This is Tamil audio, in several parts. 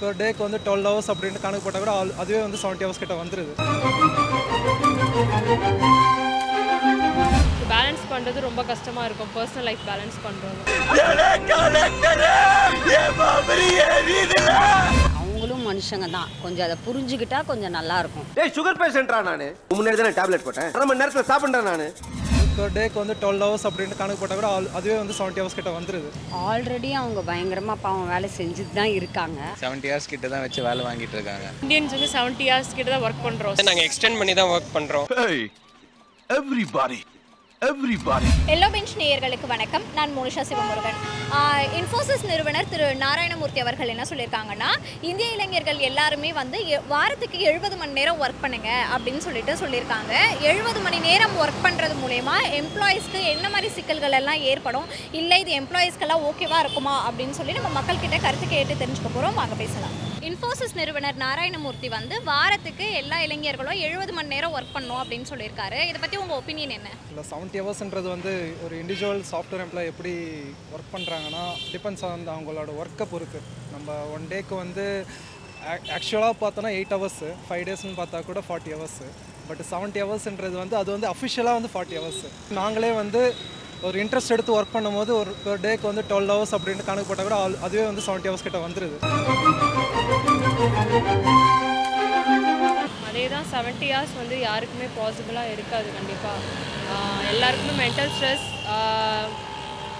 பெர் டேக்கு வந்து டுவெல் ஹவர்ஸ் அப்படின்னு கணக்கு போட்டால் கூட அதுவே வந்து செவன்ட்டி ஹவர்ஸ் கிட்ட வந்துடுது பேலன்ஸ் பண்ணுறது ரொம்ப கஷ்டமாக இருக்கும். பர்சனல் லைஃப் பேலன்ஸ் பண்ணுறது அவங்களும் மனுஷங்க தான் கொஞ்சம் அதை புரிஞ்சுக்கிட்டா கொஞ்சம் நல்லா இருக்கும். டேய் சுகர் பேஷண்ட்ரா நானு? முன்னாடி தானே டேப்லெட் போட்டேன். அரை மணி நேரத்தில் சாப்பிட்றேன் நானு. பெர் டேக்கு வந்து டுவெல் ஹவர்ஸ் அப்படின்னு கணக்கு போட்டால் கூட அதுவே வந்து செவன்ட்டி ஹவர்ஸ் கிட்ட வந்துடுது ஆல்ரெடி அவங்க பயங்கரமாக பாவம் வேலை செஞ்சுட்டு தான் இருக்காங்க. செவன்ட்டி இயர்ஸ் கிட்ட தான் வச்சு வேலை வாங்கிட்டு இருக்காங்க. இந்தியன்ஸ் வந்து செவன்ட்டி இயர்ஸ் கிட்ட தான் ஒர்க் பண்ணுறோம் நாங்கள் எக்ஸ்டெண்ட் பண்ணி தான் ஒர்க் பண்ணுறோம் Hey, everybody. எல்லோ பெஞ்ச் நேயர்களுக்கு வணக்கம். நான் மோனிஷா சிவமுருகன். இன்ஃபோசிஸ் நிறுவனர் திரு நாராயணமூர்த்தி அவர்கள் என்ன சொல்லியிருக்காங்கன்னா இந்திய இளைஞர்கள் எல்லாருமே வந்து எ- வாரத்துக்கு எழுபது மணி நேரம் ஒர்க் பண்ணுங்க அப்படின்னு சொல்லிட்டு சொல்லியிருக்காங்க எழுபது மணி நேரம் ஒர்க் பண்ணுறது மூலயமா எம்ப்ளாயீஸ்க்கு என்ன மாதிரி சிக்கல்கள் எல்லாம் ஏற்படும்? இல்லை இது எம்ப்ளாயீஸ்க்கெல்லாம் ஓகேவா இருக்குமா? அப்படின்னு சொல்லி நம்ம மக்கள்கிட்ட கருத்து கேட்டு தெரிஞ்சுக்க போகிறோம் வாங்க பேசலாம். இன்ஃபோசிஸ் நிறுவனர் நாராயணமூர்த்தி வந்து வாரத்துக்கு எல்லா இளைஞர்களும் எழுபது மணி நேரம் ஒர்க் பண்ணணும் அப்படின்னு சொல்லியிருக்காரு இதை பற்றி உங்கள் ஒப்பீனியன் என்ன? செவன்ட்டி ஹவர்ஸ்ன்றது வந்து ஒரு இண்டிவிஜுவல் சாஃப்ட்வேர் எம்ப்ளாய் எப்படி ஒர்க் பண்ணுறாங்கன்னா டிபெண்ட்ஸ் ஆன் அவங்களோட ஒர்க்கை பொறுத்து. நம்ம ஒன் டேக்கு வந்து ஆக்சுவலாக பார்த்தோன்னா எயிட் ஹவர்ஸு ஃபைவ் டேஸ்னு பார்த்தா கூட ஃபார்ட்டி ஹவர்ஸு பட் செவன்ட்டி ஹவர்ஸ்ன்றது வந்து அது வந்து அஃபிஷியலாக வந்து ஃபார்ட்டி ஹவர்ஸு நாங்களே வந்து ஒரு இன்ட்ரெஸ்ட் எடுத்து ஒர்க் பண்ணும்போது ஒரு பெர் டேக்கு வந்து டுவெல் ஹவர்ஸ் அப்படின்ட்டு கணக்கு போட்டால் கூட ஆல்- அதுவே வந்து செவன்ட்டி ஹவர்ஸ் கிட்ட வந்துடுது அதே தான் செவன்ட்டி ஹவர்ஸ் வந்து யாருக்குமே பாசிபிளாக இருக்காது கண்டிப்பாக எல்லாருக்குமே மென்டல் ஸ்ட்ரெஸ்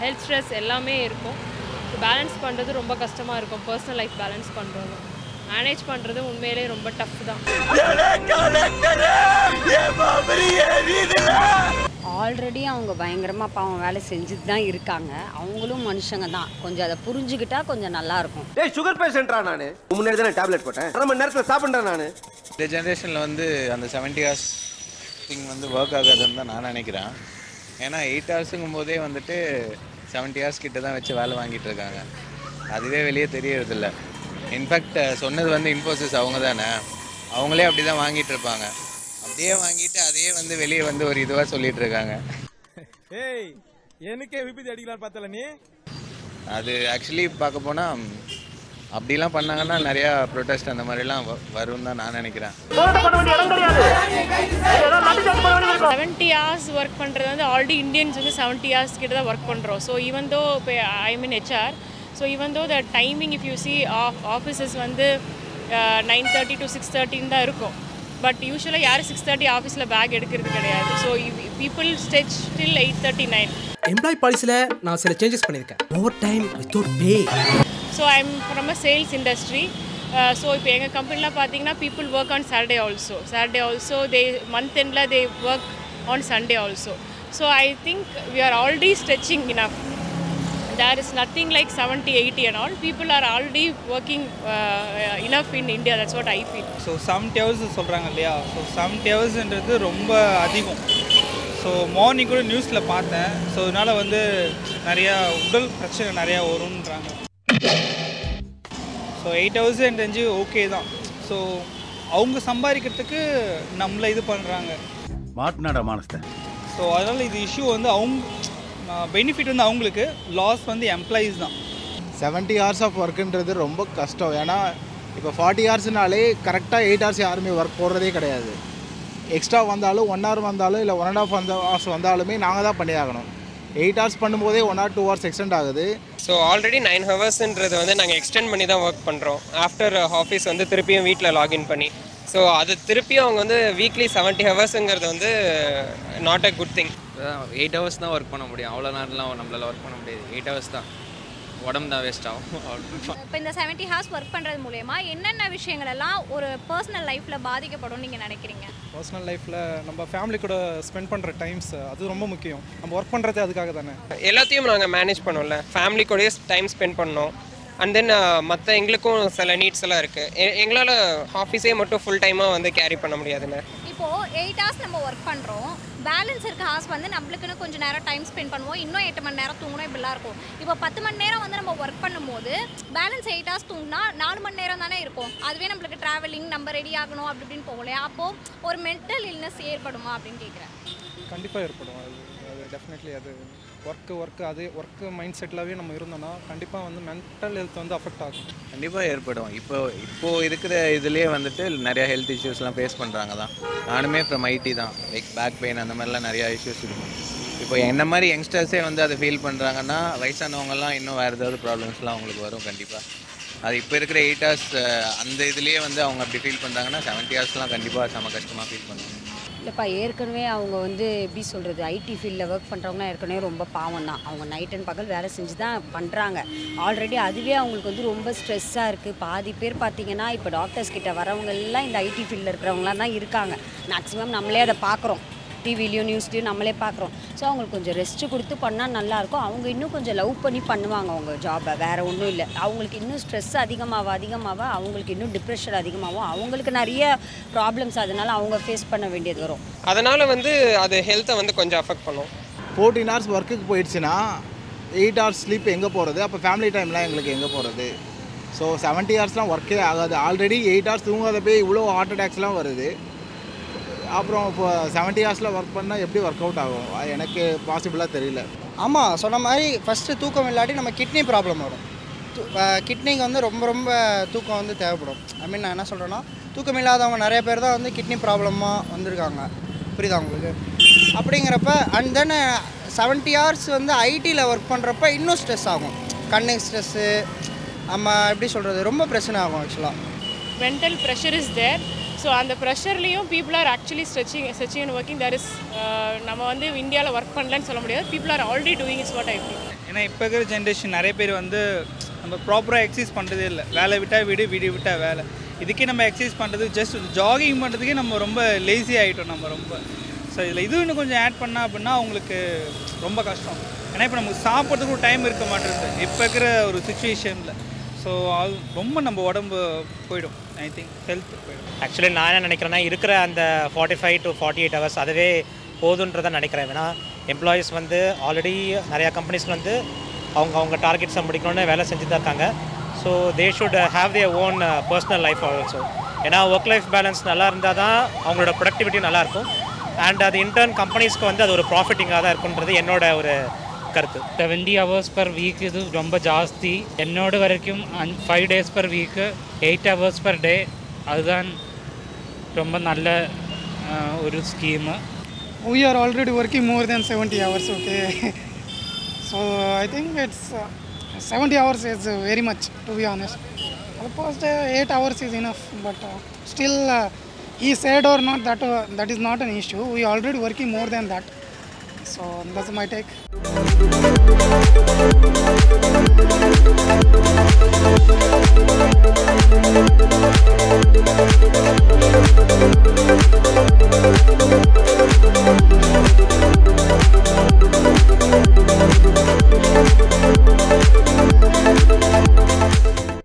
ஹெல்த் ஸ்ட்ரெஸ் எல்லாமே இருக்கும். பேலன்ஸ் பண்ணுறது ரொம்ப கஷ்டமாக இருக்கும். பர்சனல் லைஃப் பேலன்ஸ் பண்ணுறது மேனேஜ் பண்ணுறது உண்மையிலே ரொம்ப டஃப் தான். ஆல்ரெடி அவங்க பயங்கரமாக பாவம் வேலை செஞ்சுட்டு தான் இருக்காங்க. அவங்களும் மனுஷங்க தான். கொஞ்சம் அதை புரிஞ்சுக்கிட்டா கொஞ்சம் நல்லா இருக்கும். டேய் சுகர் பேஷண்ட்ரா நானு? முன்னாடி தானே டேப்லெட் போட்டேன். அரை மணி நேரத்தில் சாப்பிட்றேன் நானு. இந்த ஜென்ரேஷனில் வந்து அந்த செவன்ட்டி ஹவர்ஸ் திங் வந்து ஒர்க் ஆகாதுன்னு தான் நான் நினைக்கிறேன். ஏன்னா எயிட் ஹவர்ஸுங்கும் போதே வந்துட்டு செவன்ட்டி ஹவர்ஸ் கிட்ட தான் வச்சு வேலை வாங்கிட்டு இருக்காங்க. அதுவே வெளியே தெரியறதில்ல. இன்ஃபேக்ட் சொன்னது வந்து இன்ஃபோசிஸ் அவங்க தானே. அவங்களே அப்படி தான் வாங்கிட்டு இருப்பாங்க. அப்படியே வாங்கிட்டு அதையே வந்து வெளியே வந்து ஒரு இதுவாக சொல்லிட்டு இருக்காங்க. ஏய் எனக்கே விபத்து அடிக்கலாம் பார்த்தல நீ? அது ஆக்சுவலி பார்க்க போனால் அப்படிலாம் பண்ணாங்கன்னா நிறையா ப்ரொட்டஸ்ட் அந்த மாதிரிலாம் வ- வரும்னு தான் நான் நினைக்கிறேன். செவன்ட்டி ஹவர்ஸ் ஒர்க் பண்ணுறது வந்து ஆல்ரெடி இந்தியன்ஸ் வந்து செவன்ட்டி ஹவர்ஸ் கிட்ட தான் ஒர்க் பண்ணுறோம் ஸோ ஈவன் தோ இப்போ I mean HR so even though the timing if you see of offices வந்து நைன் தேர்ட்டி டு சிக்ஸ் தேர்ட்டின்னு தான் இருக்கும். பட் யூஸ்வலாக யாரும் சிக்ஸ் தேர்ட்டி ஆஃபீஸில் பேக் எடுக்கிறது கிடையாது. So people stretch till eight thirty nine employee பாலிசியில் நான் சில சேஞ்சஸ் பண்ணியிருக்கேன். Overtime without pay so I'm from a sales industry so இப்போ எங்கள் கம்பெனிலாம் பார்த்தீங்கன்னா people work on Saturday also Saturday also they month எண்டில் they work on Sunday also so I think we are already stretching enough there is nothing like seventy eighty and all people are already working enough in India that's what I feel so seventy hours சொல்கிறாங்க இல்லையா? ஸோ செவன்ட்டி ஹவர்ஸ்ன்றது ரொம்ப அதிகம். ஸோ மார்னிங் கூட நியூஸில் பார்த்தேன். ஸோ இதனால் வந்து நிறையா உடல் பிரச்சனை நிறையா வரும்ன்றாங்க. ஸோ எயிட் ஹவர்ஸ் எனக்கு தெரிஞ்சு ஓகே தான். ஸோ அவங்க சம்பாதிக்கிறதுக்கு நம்மளை இது பண்ணுறாங்க மாட்டினாடா மானஸ்த ஸோ அதனால் இது இஷ்யூ வந்து அவங்க பெனிஃபிட் வந்து அவங்களுக்கு லாஸ் வந்து எம்ப்ளாயீஸ் தான். செவன்ட்டி ஹவர்ஸ் ஆஃப் ஒர்க்குன்றது ரொம்ப கஷ்டம். ஏன்னா இப்போ ஃபார்ட்டி ஹவர்ஸ்னாலே கரெக்டாக எயிட் ஹவர்ஸ் யாருமே ஒர்க் போடுறதே கிடையாது. எக்ஸ்ட்ரா வந்தாலும் ஒன் ஹவர் வந்தாலும் இல்லை ஒன் அண்ட் ஆஃப் வந்த ஹவர்ஸ் வந்தாலுமே நாங்கள் தான் பண்ணியாகணும் எயிட் ஹவர்ஸ் பண்ணும்போதே one or two hours extend ஆகுது. ஸோ ஆல்ரெடி நைன் ஹவர்ஸ்ன்றது வந்து நாங்கள் எக்ஸ்டெண்ட் பண்ணி தான் ஒர்க் பண்ணுறோம் ஆஃப்டர் ஆஃபீஸ் வந்து திருப்பியும் வீட்டில் லாகின் பண்ணி. ஸோ அது திருப்பியும் அவங்க வந்து வீக்லி செவன்ட்டி ஹவர்ஸுங்கிறது வந்து not a good thing eight hours தான் ஒர்க் பண்ண முடியும். அவ்வளோ நேரம்லாம் நம்மளால ஒர்க் பண்ண முடியாது. எயிட் ஹவர்ஸ் தான். உடம்பு தான் வேஸ்ட் ஆகும். இப்போ இந்த செவன்ட்டி ஹார்ஸ் ஒர்க் பண்ணுறது மூலயமா என்னென்ன விஷயங்கள் எல்லாம் ஒரு பர்சனல் லைஃப்பில் பாதிக்கப்படும் நீங்கள் நினைக்கிறீங்க? பர்சனல் லைஃப்பில் நம்ம ஃபேமிலி கூட ஸ்பெண்ட் பண்ணுற டைம்ஸ் அது ரொம்ப முக்கியம். நம்ம ஒர்க் பண்ணுறதே அதுக்காக தானே. எல்லாத்தையும் நாங்கள் மேனேஜ் பண்ணோம்ல. ஃபேமிலி கூடயே டைம் ஸ்பெண்ட் பண்ணோம். அண்ட் தென் மற்ற எங்களுக்கும் சில நீட்ஸ் எல்லாம் இருக்குது எங்களால் ஆஃபீஸே மட்டும் ஃபுல் டைமாக வந்து கேரி பண்ண முடியாதுல்ல இப்போது எயிட் ஹவர்ஸ் நம்ம ஒர்க் பண்ணுறோம் பேலன்ஸ் இருக்க ஹார்ஸ் வந்து நம்மளுக்குன்னு கொஞ்சம் நேரம் டைம் ஸ்பெண்ட் பண்ணுவோம். இன்னும் எட்டு மணி நேரம் தூங்கணும் இப்படிலாம் இருக்கும். இப்போ பத்து மணி நேரம் வந்து நம்ம ஒர்க் பண்ணும்போது பேலன்ஸ் எயிட் ஹவர்ஸ் தூங்கினா நாலு மணி நேரம் தானே இருக்கும். அதுவே நம்மளுக்கு ட்ராவலிங் நம்ம ரெடி ஆகணும் அப்படி இப்படின்னு போகலையா? அப்போது ஒரு மென்டல் இல்னஸ் ஏற்படுமா அப்படின்னு கேட்குறேன். கண்டிப்பாக ஏற்படும். அது டெஃபினெட்லி அது ஒர்க்கு ஒர்க்கு அதே ஒர்க்கு மைண்ட் செட்டிலாகவே நம்ம இருந்தோம்னா கண்டிப்பாக வந்து மென்டல் ஹெல்த் வந்து அஃபெக்ட் ஆகும். கண்டிப்பாக ஏற்படும். இப்போ இப்போ இருக்கிற இதுலேயே வந்துட்டு நிறையா ஹெல்த் இஷ்யூஸ்லாம் ஃபேஸ் பண்ணுறாங்க தான். நானுமே ஃப்ரம் ஐடி தான். லைக் பேக் பெயின் அந்த மாதிரிலாம் நிறையா இஷ்யூஸ் இருக்கும் இப்போ என்ன மாதிரி யங்ஸ்டர்ஸே வந்து அதை ஃபீல் பண்ணுறாங்கன்னா வயசானவங்கலாம் இன்னும் வேறு ஏதாவது ப்ராப்ளம்ஸ்லாம் அவங்களுக்கு வரும் கண்டிப்பாக அது இப்போ இருக்கிற எயிட் ஹவர்ஸ் அந்த இதுலேயே வந்து அவங்க அப்படி ஃபீல் பண்ணுறாங்கன்னா செவன்ட்டி ஹவர்ஸ்லாம் கண்டிப்பாக செம கஷ்டமாக ஃபீல் பண்ணுவாங்க. இல்லைப்பா ஏற்கனவே அவங்க வந்து எப்படி சொல்கிறது ஐடி ஃபீல்டில் ஒர்க் பண்ணுறவங்களாம் ஏற்கனவே ரொம்ப பாவம் தான். அவங்க நைட் அண்ட் பகல் வேலை செஞ்சு தான் பண்ணுறாங்க ஆல்ரெடி அதுவே அவங்களுக்கு வந்து ரொம்ப ஸ்ட்ரெஸ்ஸாக இருக்குது பாதி பேர் பார்த்திங்கன்னா இப்போ டாக்டர்ஸ் கிட்ட வரவங்க எல்லாம் இந்த ஐடி ஃபீல்டில் இருக்கிறவங்களாம் தான் இருக்காங்க. மேக்ஸிமம் நம்மளே அதை பார்க்குறோம். டிவிலையும் நியூஸ்லையும் நம்மளே பார்க்குறோம். ஸோ அவங்களுக்கு கொஞ்சம் ரெஸ்ட்டு கொடுத்து பண்ணால் நல்லாயிருக்கும். அவங்க இன்னும் கொஞ்சம் லவ் பண்ணி பண்ணுவாங்க அவங்க ஜாபை வேறு ஒன்றும் இல்லை. அவங்களுக்கு இன்னும் ஸ்ட்ரெஸ் அதிகமாக அதிகமாக அவங்களுக்கு இன்னும் டிப்ரெஷன் அதிகமாகும் அவங்களுக்கு நிறைய ப்ராப்ளம்ஸ் அதனால அவங்க ஃபேஸ் பண்ண வேண்டியது வரும். அதனால் வந்து அது ஹெல்த்தை வந்து கொஞ்சம் அஃபெக்ட் பண்ணும். ஃபோர்டீன் ஹவர்ஸ் ஒர்க்குக்கு போயிடுச்சுன்னா எயிட் ஹவர்ஸ் ஸ்லீப் எங்கே போகிறது அப்போ ஃபேமிலி டைம்லாம் எங்களுக்கு எங்கே போகிறது ஸோ செவன்ட்டி ஹவர்ஸ்லாம் ஒர்க்கே ஆகாது. ஆல்ரெடி எயிட் ஹவர்ஸ் தூங்காத போய் இவ்வளோ ஹார்ட் அட்டாக்ஸ்லாம் வருது. அப்புறம் இப்போ செவன்ட்டி ஹவர்ஸில் ஒர்க் பண்ணால் எப்படி ஒர்க் அவுட் ஆகும்? அது எனக்கு பாசிபிளாக தெரியல. ஆமாம் சொன்ன மாதிரி ஃபஸ்ட்டு தூக்கம் இல்லாட்டி நம்ம கிட்னி ப்ராப்ளம் வரும். கிட்னிக்கு வந்து ரொம்ப ரொம்ப தூக்கம் வந்து தேவைப்படும். ஐ மீன் நான் என்ன சொல்கிறேன்னா தூக்கம் இல்லாதவங்க நிறைய பேர் தான் வந்து கிட்னி ப்ராப்ளமாக வந்திருக்காங்க. புரியுதா உங்களுக்கு? அப்படிங்கிறப்ப அண்ட் தென் செவன்ட்டி ஹவர்ஸ் வந்து ஐடியில் ஒர்க் பண்ணுறப்ப இன்னும் ஸ்ட்ரெஸ் ஆகும். கண்ணு ஸ்ட்ரெஸ்ஸு நம்ம எப்படி சொல்கிறது ரொம்ப பிரச்சனை ஆகும் ஆக்சுவலாக mental pressure is there. So அந்த ப்ரெஷர்லேயும் people are actually stretching stretching and working there is நம்ம வந்து இந்தியாவில் ஒர்க் பண்ணலன்னு சொல்ல முடியாது. People are already doing is what I feel. ஏன்னா இப்போ இருக்கிற ஜென்ரேஷன் நிறைய பேர் வந்து நம்ம ப்ராப்பராக எக்ஸசைஸ் பண்ணுறதே இல்லை. வேலை விட்டால் வீடு வீடு விட்டால் வேலை. இதுக்கே நம்ம எக்ஸசைஸ் பண்ணுறது ஜஸ்ட் ஜாகிங் பண்ணுறதுக்கே நம்ம ரொம்ப லேசி ஆகிட்டோம் நம்ம ரொம்ப. ஸோ இதில் இது இன்னும் கொஞ்சம் ஆட் பண்ணால் அப்படின்னா அவங்களுக்கு ரொம்ப கஷ்டம். ஏன்னா இப்போ நமக்கு சாப்பிட்றதுக்கு ஒரு டைம் இருக்க மாட்டேங்குது. இப்போ இருக்கிற ஒரு சுச்சுவேஷனில் ஸோ அது ரொம்ப நம்ம உடம்பு போயிடும். ஐ திங்க் ஹெல்த் ஆக்சுவலி நான் என்ன நினைக்கிறேன்னா இருக்கிற அந்த forty five to forty eight hours அதுவே போதுன்றதை நினைக்கிறேன். ஏன்னா எம்ப்ளாயீஸ் வந்து ஆல்ரெடி நிறையா கம்பெனிஸில் வந்து அவங்க அவங்க டார்கெட்ஸை முடிக்கணும்னு வேலை செஞ்சு தான் இருக்காங்க. So they should have their own personal life also ஏன்னா ஒர்க் லைஃப் பேலன்ஸ் நல்லா இருந்தால் தான் அவங்களோட ப்ரொடக்டிவிட்டி நல்லாயிருக்கும் அண்ட் அது இன்டர்ன் கம்பெனிஸ்க்கு வந்து அது ஒரு ப்ராஃபிட்டிங்காக தான் இருக்குன்றது என்னோட ஒரு கருத்து. செவன்டி ஹவர்ஸ் பர் வீக் இது ரொம்ப ஜாஸ்தி. என்னோட வரைக்கும் five days per week eight hours per day அதுதான் ரொம்ப நல்ல அஹ், ஒரு scheme we are already working more than 70 hours okay so i think it's uh, 70 hours is uh, very much to be honest almost uh, 8 hours is enough but uh, still uh, he said or not that uh, that is not an issue we already working more